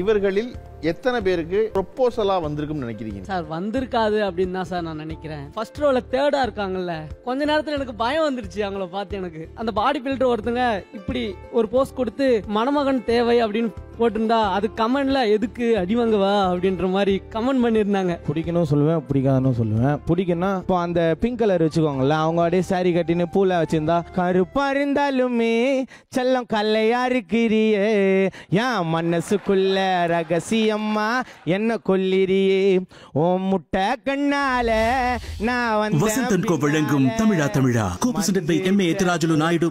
இவர்களில் எத்தனை பேருக்கு ப்ரொப்போசலா வந்திருக்கும்னு நினைக்கிறீங்க? சார் வந்திருக்காது அப்படின்னு தான் சார் நான் நினைக்கிறேன். ஃபர்ஸ்ட் ரோல தேர்டா இருக்காங்கல்ல. கொஞ்ச நேரத்துல எனக்கு பயம் வந்துருச்சு அவங்கள பார்த்து எனக்கு. அந்த பாடி பில்டர் ஒருத்தங்க இப்படி ஒரு போஸ்ட் கொடுத்து மணமகன் தேவை அப்படின்னு போட்டிருந்தா அது கமெண்ட்ல எதுக்கு அடிவாங்கவா அப்படின்ற மாதிரி கமெண்ட் பண்ணியிருந்தாங்க. பிடிக்கணும் சொல்லுவேன் பிடிக்காதுன்னு சொல்லுவேன். பிடிக்கும்னா இப்போ அந்த பிங்க் கலர் வச்சுக்கோங்களேன். அவங்க அப்படியே சாரி கட்டின்னு பூல வச்சிருந்தா கருப்பா இருந்தாலுமே செல்லம் கல்லையா இருக்கிறியே. ஏன் மனசுக்குள்ள ரகசியம்மா என்ன கொல்லிரியே? ஓ முட்டை கண்ணால நான் வந்து வசந்தன் கோ வழங்கும் தமிழா. தமிழா கோ பை எம் ஏ நாயுடு